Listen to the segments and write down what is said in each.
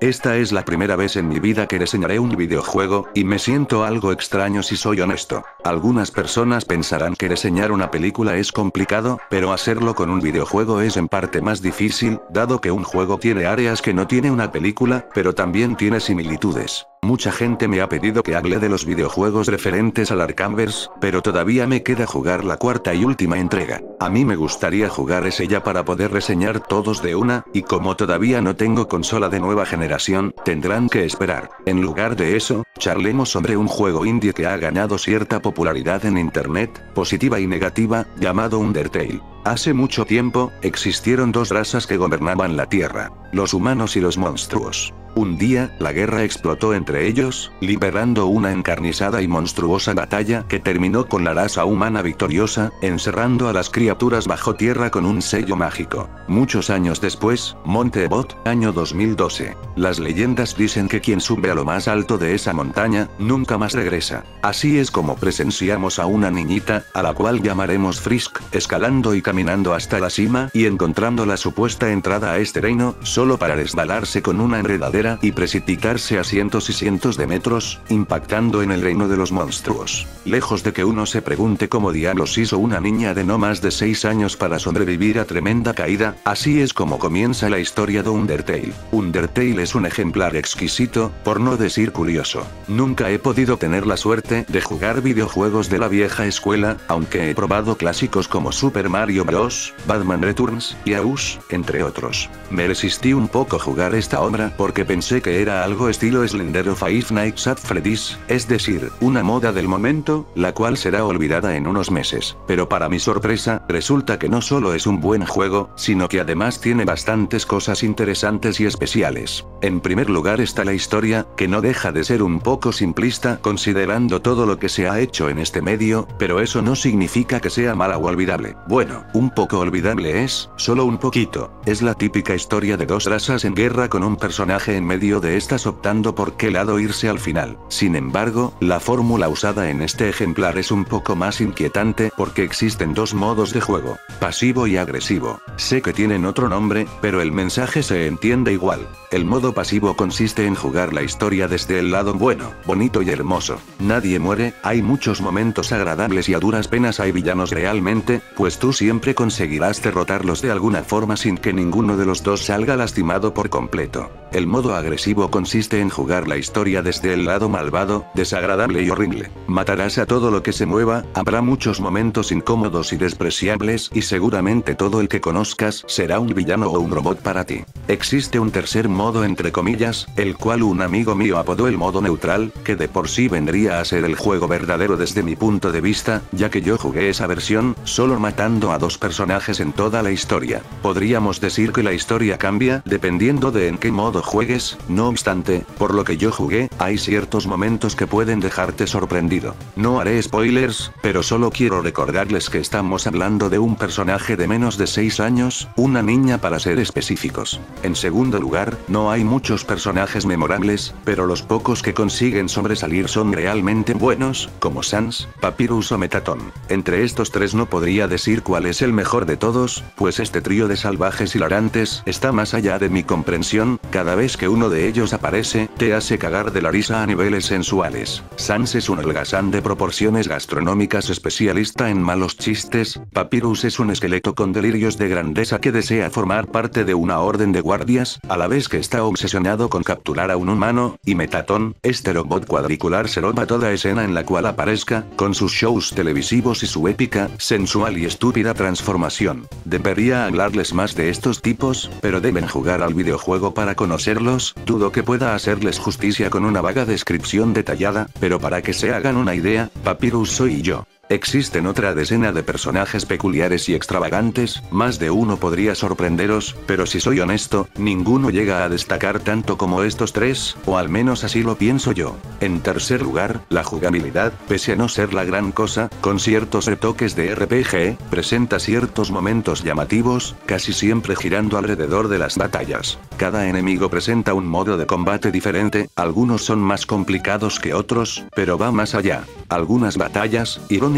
Esta es la primera vez en mi vida que reseñaré un videojuego, y me siento algo extraño si soy honesto. Algunas personas pensarán que reseñar una película es complicado, pero hacerlo con un videojuego es en parte más difícil, dado que un juego tiene áreas que no tiene una película, pero también tiene similitudes. Mucha gente me ha pedido que hable de los videojuegos referentes al Arkham,verse pero todavía me queda jugar la cuarta y última entrega. A mí me gustaría jugar ese ya para poder reseñar todos de una, y como todavía no tengo consola de nueva generación, tendrán que esperar. En lugar de eso, charlemos sobre un juego indie que ha ganado cierta popularidad en internet, positiva y negativa, llamado Undertale. Hace mucho tiempo, existieron dos razas que gobernaban la Tierra, los humanos y los monstruos. Un día, la guerra explotó entre ellos, liberando una encarnizada y monstruosa batalla que terminó con la raza humana victoriosa, encerrando a las criaturas bajo tierra con un sello mágico. Muchos años después, Monte Ebot, año 2012. Las leyendas dicen que quien sube a lo más alto de esa montaña, nunca más regresa. Así es como presenciamos a una niñita, a la cual llamaremos Frisk, escalando y caminando hasta la cima y encontrando la supuesta entrada a este reino, solo para resbalarse con una enredadera y precipitarse a cientos y cientos de metros, impactando en el reino de los monstruos. Lejos de que uno se pregunte cómo diablos hizo una niña de no más de 6 años para sobrevivir a tremenda caída, así es como comienza la historia de Undertale. Undertale es un ejemplar exquisito, por no decir curioso. Nunca he podido tener la suerte de jugar videojuegos de la vieja escuela, aunque he probado clásicos como Super Mario Bros., Batman Returns, y AUS, entre otros. Me resistí un poco jugar esta obra porque pensé que era algo estilo Slender o Five Nights at Freddy's, es decir, una moda del momento, la cual será olvidada en unos meses. Pero para mi sorpresa, resulta que no solo es un buen juego, sino que además tiene bastantes cosas interesantes y especiales. En primer lugar está la historia, que no deja de ser un poco simplista considerando todo lo que se ha hecho en este medio, pero eso no significa que sea mala o olvidable. Bueno, un poco olvidable es, solo un poquito. Es la típica historia de dos razas en guerra con un personaje en medio de estas optando por qué lado irse al final. Sin embargo, la fórmula usada en este ejemplar es un poco más inquietante porque existen dos modos de juego, pasivo y agresivo. Sé que tienen otro nombre, pero el mensaje se entiende igual. El modo pasivo consiste en jugar la historia desde el lado bueno, bonito y hermoso. Nadie muere, hay muchos momentos agradables y a duras penas hay villanos realmente, pues tú siempre conseguirás derrotarlos de alguna forma sin que ninguno de los dos salga lastimado por completo. El modo agresivo consiste en jugar la historia desde el lado malvado, desagradable y horrible. Matarás a todo lo que se mueva, habrá muchos momentos incómodos y despreciables y seguramente todo el que conozcas será un villano o un robot para ti. Existe un tercer modo entre comillas, el cual un amigo mío apodó el modo neutral, que de por sí vendría a ser el juego verdadero desde mi punto de vista, ya que yo jugué esa versión, solo matando a dos personajes en toda la historia. Podríamos decir que la historia cambia dependiendo de en qué modo juegues no obstante, por lo que yo jugué, hay ciertos momentos que pueden dejarte sorprendido. No haré spoilers, pero solo quiero recordarles que estamos hablando de un personaje de menos de 6 años, una niña para ser específicos. En segundo lugar, no hay muchos personajes memorables, pero los pocos que consiguen sobresalir son realmente buenos, como Sans, Papyrus o Metatón. Entre estos tres no podría decir cuál es el mejor de todos, pues este trío de salvajes hilarantes está más allá de mi comprensión, cada vez que uno de ellos aparece, te hace cagar de la risa a niveles sensuales. Sans es un holgazán de proporciones gastronómicas especialista en malos chistes, Papyrus es un esqueleto con delirios de grandeza que desea formar parte de una orden de guardias, a la vez que está obsesionado con capturar a un humano, y Metatón, este robot cuadricular se roba toda escena en la cual aparezca, con sus shows televisivos y su épica, sensual y estúpida transformación. Debería hablarles más de estos tipos, pero deben jugar al videojuego para conocerlos dudo que pueda hacerles justicia con una vaga descripción detallada, pero para que se hagan una idea, Papyrus soy yo. Existen otra decena de personajes peculiares y extravagantes, más de uno podría sorprenderos, pero si soy honesto, ninguno llega a destacar tanto como estos tres, o al menos así lo pienso yo. En tercer lugar, la jugabilidad, pese a no ser la gran cosa, con ciertos retoques de RPG, presenta ciertos momentos llamativos, casi siempre girando alrededor de las batallas. Cada enemigo presenta un modo de combate diferente, algunos son más complicados que otros, pero va más allá. Algunas batallas, irónicamente,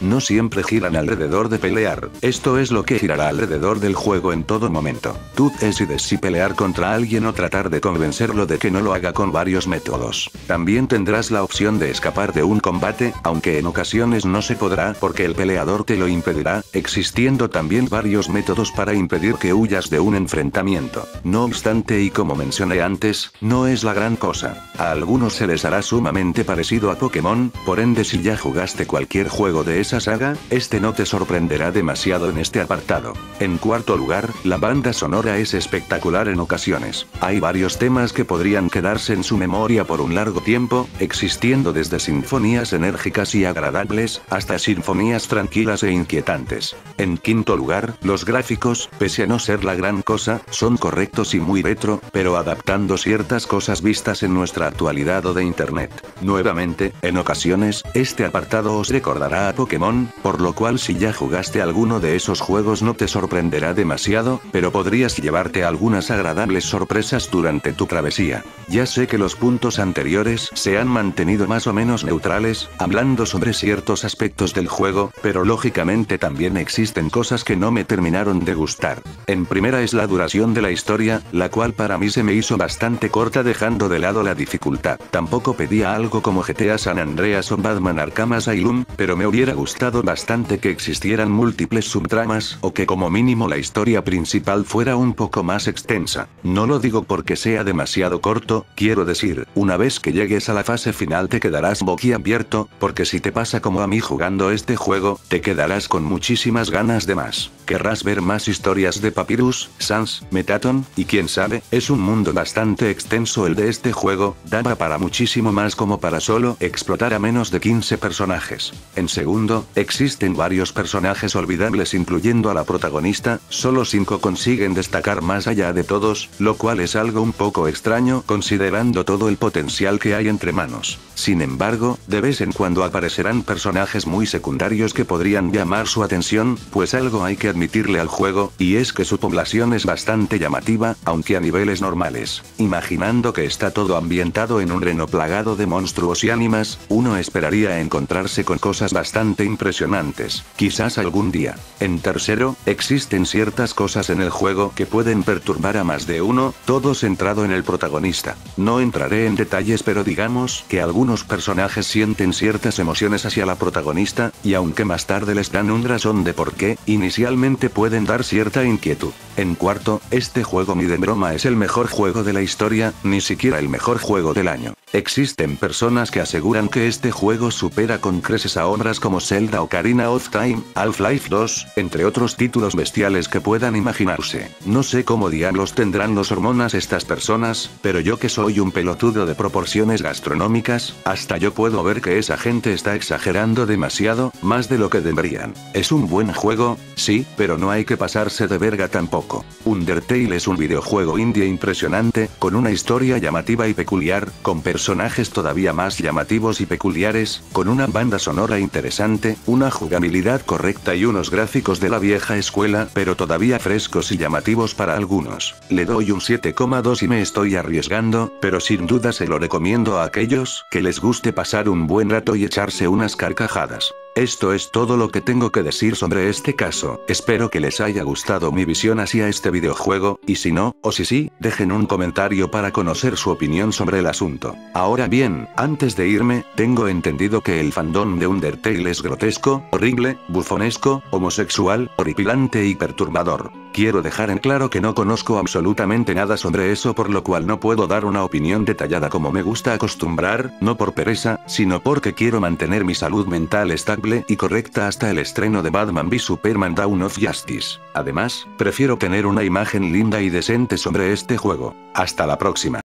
no siempre giran alrededor de pelear. Esto es lo que girará alrededor del juego en todo momento. Tú decides si pelear contra alguien o tratar de convencerlo de que no lo haga con varios métodos. También tendrás la opción de escapar de un combate, aunque en ocasiones no se podrá porque el peleador te lo impedirá, existiendo también varios métodos para impedir que huyas de un enfrentamiento. No obstante y como mencioné antes, no es la gran cosa. A algunos se les hará sumamente parecido a Pokémon, por ende si ya jugaste cualquier juego de esa saga, este no te sorprenderá demasiado en este apartado. En cuarto lugar, la banda sonora es espectacular en ocasiones. Hay varios temas que podrían quedarse en su memoria por un largo tiempo, existiendo desde sinfonías enérgicas y agradables, hasta sinfonías tranquilas e inquietantes. En quinto lugar, los gráficos, pese a no ser la gran cosa, son correctos y muy retro, pero adaptando ciertas cosas vistas en nuestra actualidad o de internet. Nuevamente, en ocasiones este apartado os recordará a Pokémon, por lo cual si ya jugaste alguno de esos juegos no te sorprenderá demasiado, pero podrías llevarte algunas agradables sorpresas durante tu travesía. Ya sé que los puntos anteriores se han mantenido más o menos neutrales, hablando sobre ciertos aspectos del juego, pero lógicamente también existen cosas que no me terminaron de gustar. En primera es la duración de la historia, la cual para mí se me hizo bastante corta dejando de lado la dificultad. Tampoco pedía algo como GTA San Andreas son Batman Arkham Asylum, pero me hubiera gustado bastante que existieran múltiples subtramas o que como mínimo la historia principal fuera un poco más extensa. No lo digo porque sea demasiado corto, quiero decir, una vez que llegues a la fase final te quedarás boquiabierto, porque si te pasa como a mí jugando este juego, te quedarás con muchísimas ganas de más. Querrás ver más historias de Papyrus, Sans, Metaton, y quién sabe, es un mundo bastante extenso el de este juego, daba para muchísimo más como para solo explotar a menos de 15 personajes. En segundo, existen varios personajes olvidables incluyendo a la protagonista, solo 5 consiguen destacar más allá de todos, lo cual es algo un poco extraño considerando todo el potencial que hay entre manos. Sin embargo, de vez en cuando aparecerán personajes muy secundarios que podrían llamar su atención, pues algo hay que admitirle al juego, y es que su población es bastante llamativa, aunque a niveles normales. Imaginando que está todo ambientado en un reno plagado de monstruos y ánimas, uno es esperaría encontrarse con cosas bastante impresionantes, quizás algún día. En tercero, existen ciertas cosas en el juego que pueden perturbar a más de uno, todo centrado en el protagonista. No entraré en detalles pero digamos que algunos personajes sienten ciertas emociones hacia la protagonista, y aunque más tarde les dan un razón de por qué, inicialmente pueden dar cierta inquietud. En cuarto, este juego ni de broma es el mejor juego de la historia, ni siquiera el mejor juego del año. Existen personas que aseguran que este juego supera con creces a obras como Zelda Ocarina of Time, Half-Life 2, entre otros títulos bestiales que puedan imaginarse. No sé cómo diablos tendrán los hormonas estas personas, pero yo que soy un pelotudo de proporciones gastronómicas, hasta yo puedo ver que esa gente está exagerando demasiado, más de lo que deberían. Es un buen juego, sí, pero no hay que pasarse de verga tampoco. Undertale es un videojuego indie impresionante, con una historia llamativa y peculiar, con personajes todavía más llamativos y peculiares, con una banda sonora interesante, una jugabilidad correcta y unos gráficos de la vieja escuela, pero todavía frescos y llamativos para algunos. Le doy un 7,2 y me estoy arriesgando, pero sin duda se lo recomiendo a aquellos que les guste pasar un buen rato y echarse unas carcajadas. Esto es todo lo que tengo que decir sobre este caso, espero que les haya gustado mi visión hacia este videojuego, y si no, o si sí, dejen un comentario para conocer su opinión sobre el asunto. Ahora bien, antes de irme, tengo entendido que el fandom de Undertale es grotesco, horrible, bufonesco, homosexual, horripilante y perturbador. Quiero dejar en claro que no conozco absolutamente nada sobre eso por lo cual no puedo dar una opinión detallada como me gusta acostumbrar, no por pereza, sino porque quiero mantener mi salud mental estable y correcta hasta el estreno de Batman v Superman Dawn of Justice. Además, prefiero tener una imagen linda y decente sobre este juego. Hasta la próxima.